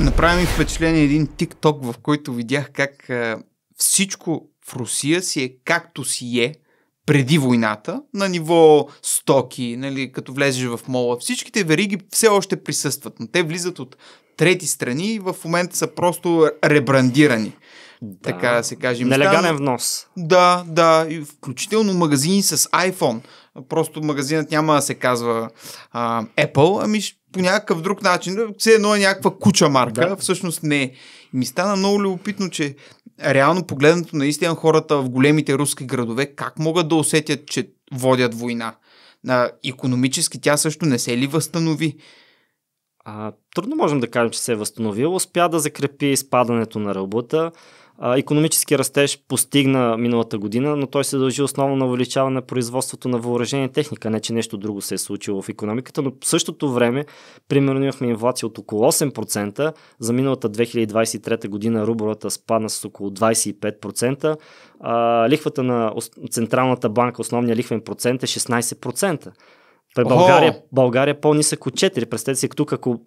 Направи ми впечатление един тикток, в който видях как а, всичко в Русия си е както си е преди войната, на ниво стоки, нали, като влезеш в мола. Всичките вериги все още присъстват, но те влизат от трети страни и в момента са просто ребрандирани. Да. Така да се каже. Нелегален внос. Да, да. И включително магазини с iPhone. Просто магазинът няма да се казва а, Apple, ами по някакъв друг начин. Все едно е някаква куча марка, да. всъщност не е. Ми стана много любопитно, че реално погледнато наистина хората в големите руски градове как могат да усетят, че водят война? На економически тя също не се ли възстанови? А, трудно можем да кажем, че се е възстановил. Успя да закрепи спадането на Економически растеж постигна миналата година, но той се дължи основно на увеличаване на производството на въоръжение техника, не че нещо друго се е случило в економиката, но в същото време, примерно имахме инфлация от около 8%, за миналата 2023 година рублевата спадна с около 25%, а, лихвата на Централната банка, основния лихвен процент е 16%. При България, България е по-нисък от 4. Представете си тук, ако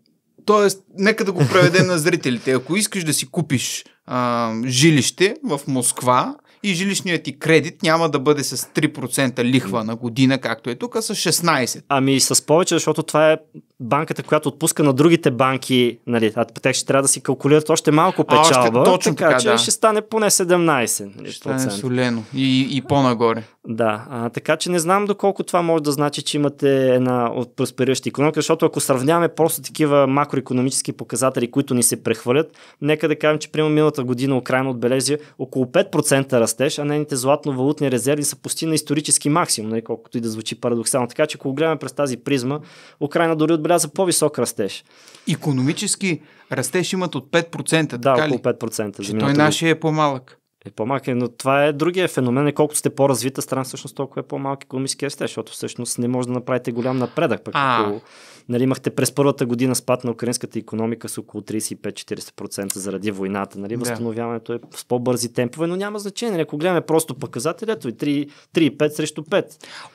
Тоест, нека да го преведем на зрителите. Ако искаш да си купиш а, жилище в Москва и жилищният ти кредит няма да бъде с 3% лихва на година, както е тук, а с 16%. Ами с повече, защото това е банката, която отпуска на другите банки, нали, а те ще трябва да си калкулират още малко печалба, а, още, точно така, така че да. ще стане поне 17%. Нали, ще стане солено и, и по-нагоре. Да, а, така че не знам доколко това може да значи, че имате една от просперираща економика, защото ако сравняваме просто такива макроекономически показатели, които ни се прехвърлят, нека да кажем, че примерно миналата година Украина отбележи около 5% растеж, а нейните златно-валутни резерви са почти на исторически максимум, нали, колкото и да звучи парадоксално. Така че ако гледаме през тази призма, Украина дори отбеляза по-висок растеж. Економически растеж имат от 5%. Да, около 5%. Че той нашия е по-малък е по-малък, но това е другия феномен. Е колкото сте по-развита страна, всъщност толкова е по-малък економически растеж, защото всъщност не може да направите голям напредък. Пък ако нали, имахте през първата година спад на украинската економика с около 35-40% заради войната. Нали, възстановяването е с по-бързи темпове, но няма значение. Нали, ако гледаме просто показателят, 3,5 срещу 5.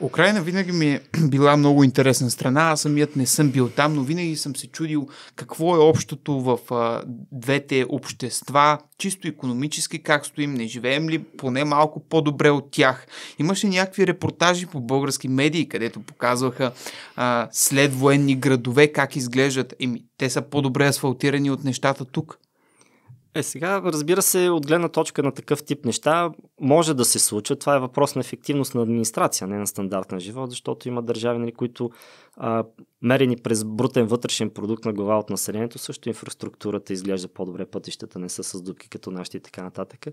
Украина винаги ми е била много интересна страна. Аз самият не съм бил там, но винаги съм се чудил какво е общото в а, двете общества, чисто економически, как стоим, не живеем ли поне малко по-добре от тях. Имаше някакви репортажи по български медии, където показваха а, след военни градове как изглеждат. Еми, те са по-добре асфалтирани от нещата тук. Е, сега, разбира се, от гледна точка на такъв тип неща, може да се случва. Това е въпрос на ефективност на администрация, не на стандарт на живот, защото има държави, нали, които а, мерени през брутен вътрешен продукт на глава от населението, също инфраструктурата изглежда по-добре, пътищата не са с дупки като нашите и така нататък.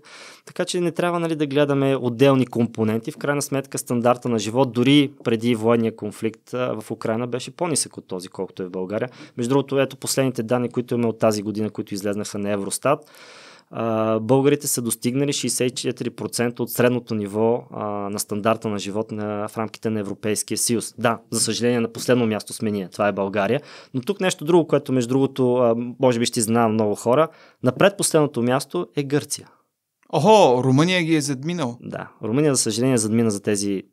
Така че не трябва нали, да гледаме отделни компоненти. В крайна сметка стандарта на живот, дори преди военния конфликт в Украина беше по-нисък от този, колкото е в България. Между другото, ето последните данни, които имаме от тази година, които излезнаха на Евростат а, българите са достигнали 64% от средното ниво а, на стандарта на живот на, в рамките на Европейския съюз. Да, за съжаление на последно място сме ние, това е България. Но тук нещо друго, което между другото, а, може би ще знам много хора, на предпоследното място е Гърция. Охо, Румъния ги е задминал. Да, Румъния, за съжаление, задмина за тези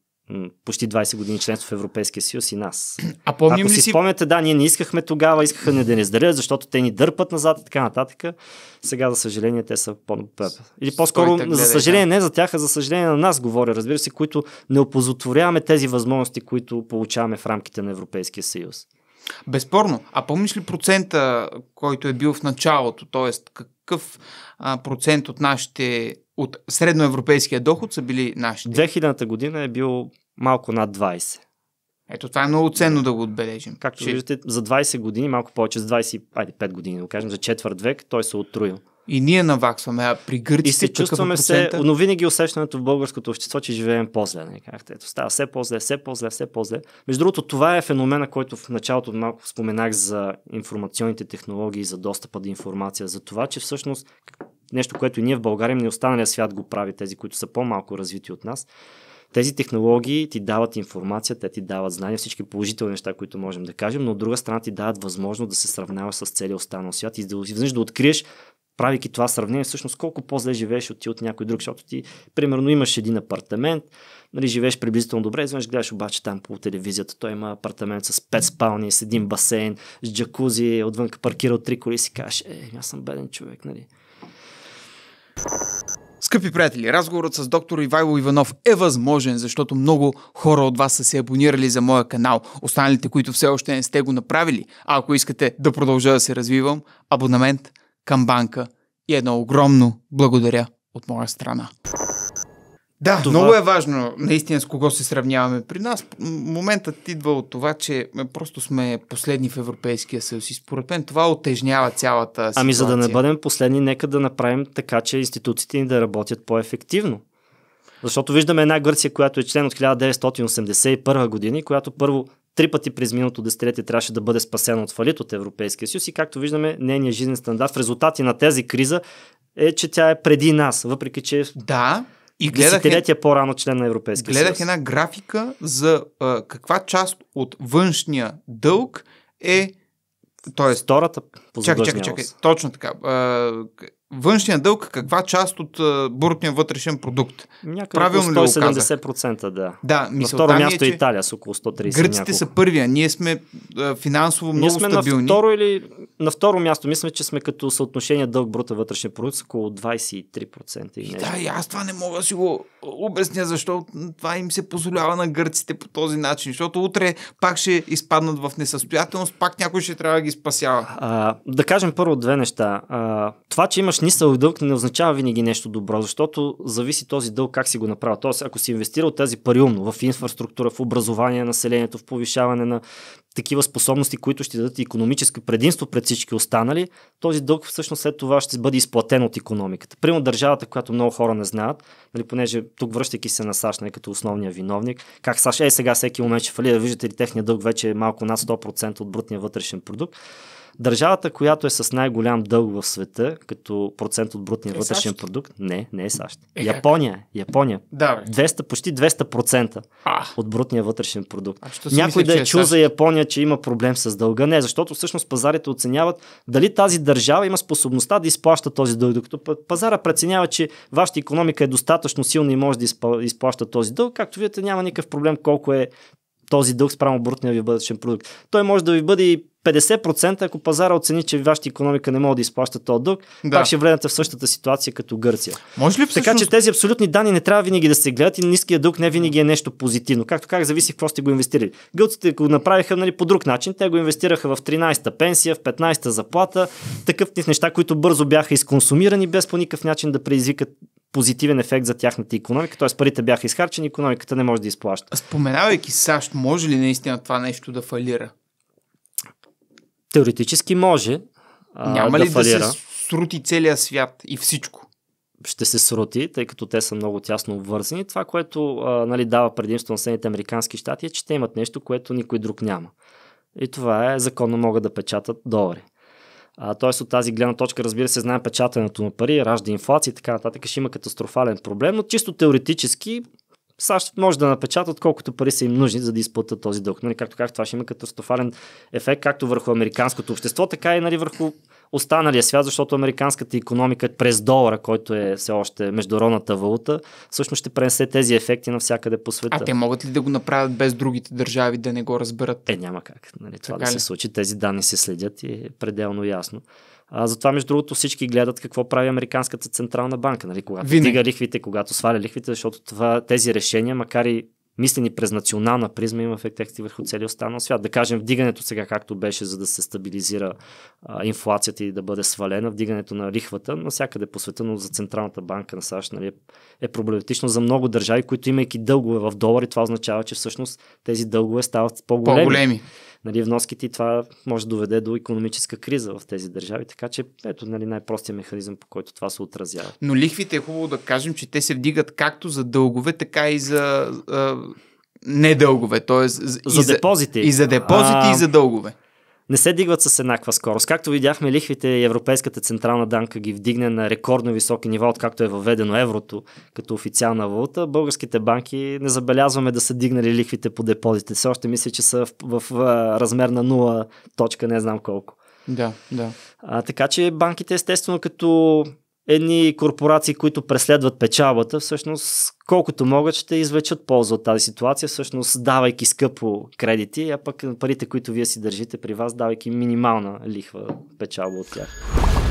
почти 20 години членство в Европейския съюз и нас. А помним Ако си, си спомняте, да, ние не искахме тогава, искаха не да ни сдарят, защото те ни дърпат назад и така нататък. Сега, за съжаление, те са по Или по-скоро, за съжаление, не за тях, а за съжаление на нас говоря, разбира се, които не опозотворяваме тези възможности, които получаваме в рамките на Европейския съюз. Безспорно. А помниш ли процента, който е бил в началото? Тоест, какъв а, процент от нашите от средноевропейския доход са били нашите. 2000-та година е бил малко над 20. Ето това е много ценно да го отбележим. Както че... виждате, за 20 години, малко повече, за 25 години, да кажем, за четвърт век, той се отруил. И ние наваксваме, а при гърците И се чувстваме се, но винаги усещането в българското общество, че живеем по-зле. Не? Както ето, става все по-зле, все по-зле, все по-зле. Между другото, това е феномена, който в началото малко споменах за информационните технологии, за достъпа до информация, за това, че всъщност нещо, което и ние в България, не останалия свят го прави, тези, които са по-малко развити от нас. Тези технологии ти дават информация, те ти дават знания, всички положителни неща, които можем да кажем, но от друга страна ти дават възможност да се сравняваш с целия останал свят и да, да откриеш правейки това сравнение, всъщност колко по-зле живееш от ти от някой друг, защото ти, примерно, имаш един апартамент, нали, живееш приблизително добре, изведнъж гледаш обаче там по телевизията, той има апартамент с пет спални, с един басейн, с джакузи, отвън паркира от три коли и си кажеш, е, аз съм беден човек, нали. Скъпи приятели, разговорът с доктор Ивайло Иванов е възможен, защото много хора от вас са се абонирали за моя канал. Останалите, които все още не сте го направили, а ако искате да продължа да се развивам, абонамент към банка и едно огромно благодаря от моя страна. Да, това... много е важно наистина с кого се сравняваме. При нас моментът идва от това, че просто сме последни в Европейския съюз и според мен това отежнява цялата ситуация. Ами за да не бъдем последни, нека да направим така, че институциите ни да работят по-ефективно. Защото виждаме една Гърция, която е член от 1981 година, която първо три пъти през миналото десетилетие трябваше да бъде спасена от фалит от Европейския съюз и както виждаме, нейният жизнен стандарт в резултати на тази криза е, че тя е преди нас, въпреки че да, и гледах десетилетия по-рано член на Европейския гледах съюз. една графика за а, каква част от външния дълг е Тоест, втората чакай, чакай, чакай, точно така. А, външния дълг каква част от брутния вътрешен продукт? Някъде Правилно около 170%, да. Да, На второ място е Италия с около 130 Гърците няколко. са първия, ние сме uh, финансово ние много сме стабилни. На второ, или, на второ място, мисля, че сме като съотношение дълг брута вътрешен продукт с около 23%. И, и да, и аз това не мога да си го обясня, защо това им се позволява на гърците по този начин, защото утре пак ще изпаднат в несъстоятелност, пак някой ще трябва да ги спасява. А, да кажем първо две неща. А, това, че имаш нисък дълг, не означава винаги нещо добро, защото зависи този дълг как си го направил. Тоест, ако си инвестирал тези пари умно в инфраструктура, в образование на населението, в повишаване на такива способности, които ще дадат економическо предимство пред всички останали, този дълг всъщност след това ще бъде изплатен от економиката. Примерно държавата, която много хора не знаят, нали, понеже тук връщайки се на САЩ нали, като основния виновник, как САЩ е сега всеки момент ще фали, да виждате ли техния дълг вече е малко над 100% от брутния вътрешен продукт. Държавата, която е с най-голям дълг в света, като процент от брутния е вътрешен САЩ? продукт, не, не е САЩ. Е, Япония. Япония. Да, бе. 200, почти 200% а. от брутния вътрешен продукт. А, Някой мисля, да е чул е за Япония, че има проблем с дълга. Не, защото всъщност пазарите оценяват дали тази държава има способността да изплаща този дълг. Докато пазара преценява, че вашата економика е достатъчно силна и може да изплаща този дълг, както видите, няма никакъв проблем колко е този дълг спрямо брутния ви бъдещен продукт. Той може да ви бъде и 50%, ако пазара оцени, че вашата економика не може да изплаща този дълг, да. пак ще влезете в същата ситуация като Гърция. Може ли всъщност... Така че тези абсолютни данни не трябва винаги да се гледат и ниския дълг не винаги е нещо позитивно. Както как зависи какво сте го инвестирали. Гълците го направиха нали, по друг начин. Те го инвестираха в 13-та пенсия, в 15-та заплата, такъв тип неща, които бързо бяха изконсумирани, без по никакъв начин да предизвикат позитивен ефект за тяхната економика, т.е. парите бяха изхарчени, економиката не може да изплаща. Споменавайки САЩ, може ли наистина това нещо да фалира? Теоретически може. А, Няма да ли фалира. да се срути целият свят и всичко? Ще се срути, тъй като те са много тясно обвързани. Това, което а, нали, дава предимство на Съединените Американски щати е, че те имат нещо, което никой друг няма. И това е законно могат да печатат долари. А, тоест от тази гледна точка, разбира се, знаем печатането на пари, ражда инфлация и така нататък, ще има катастрофален проблем, но чисто теоретически САЩ може да напечатат колкото пари са им нужни, за да изплатят този дълг. Нали, както как това ще има катастрофален ефект, както върху американското общество, така и нали, върху останалия свят, защото американската економика през долара, който е все още международната валута, всъщност ще пренесе тези ефекти навсякъде по света. А те могат ли да го направят без другите държави да не го разберат? Е, няма как. Нали, това така да ли? се случи. Тези данни се следят и е пределно ясно. А, затова, между другото, всички гледат какво прави Американската централна банка, нали, когато Винаги. дига лихвите, когато сваля лихвите, защото това, тези решения, макар и мислени през национална призма, има ефекти върху целия останал свят. Да кажем, вдигането сега, както беше, за да се стабилизира а, инфлацията и да бъде свалена, вдигането на лихвата, навсякъде по света, но за Централната банка на САЩ нали, е проблематично за много държави, които имайки дългове в долари, това означава, че всъщност тези дългове стават по-големи. по-големи нали, вноските и това може да доведе до економическа криза в тези държави. Така че ето нали, най-простия механизъм, по който това се отразява. Но лихвите е хубаво да кажем, че те се вдигат както за дългове, така и за а, недългове. Тоест, за, и за депозити. И за депозити, а... и за дългове не се дигват с еднаква скорост. Както видяхме, лихвите Европейската централна данка ги вдигне на рекордно високи нива, откакто е въведено еврото като официална валута. Българските банки не забелязваме да са дигнали лихвите по депозите. Все още мисля, че са в, в, в размер на 0 точка, не знам колко. Да, да. А, така че банките, естествено, като едни корпорации, които преследват печалбата, всъщност колкото могат ще извлечат полза от тази ситуация, всъщност давайки скъпо кредити, а пък парите, които вие си държите при вас, давайки минимална лихва печалба от тях.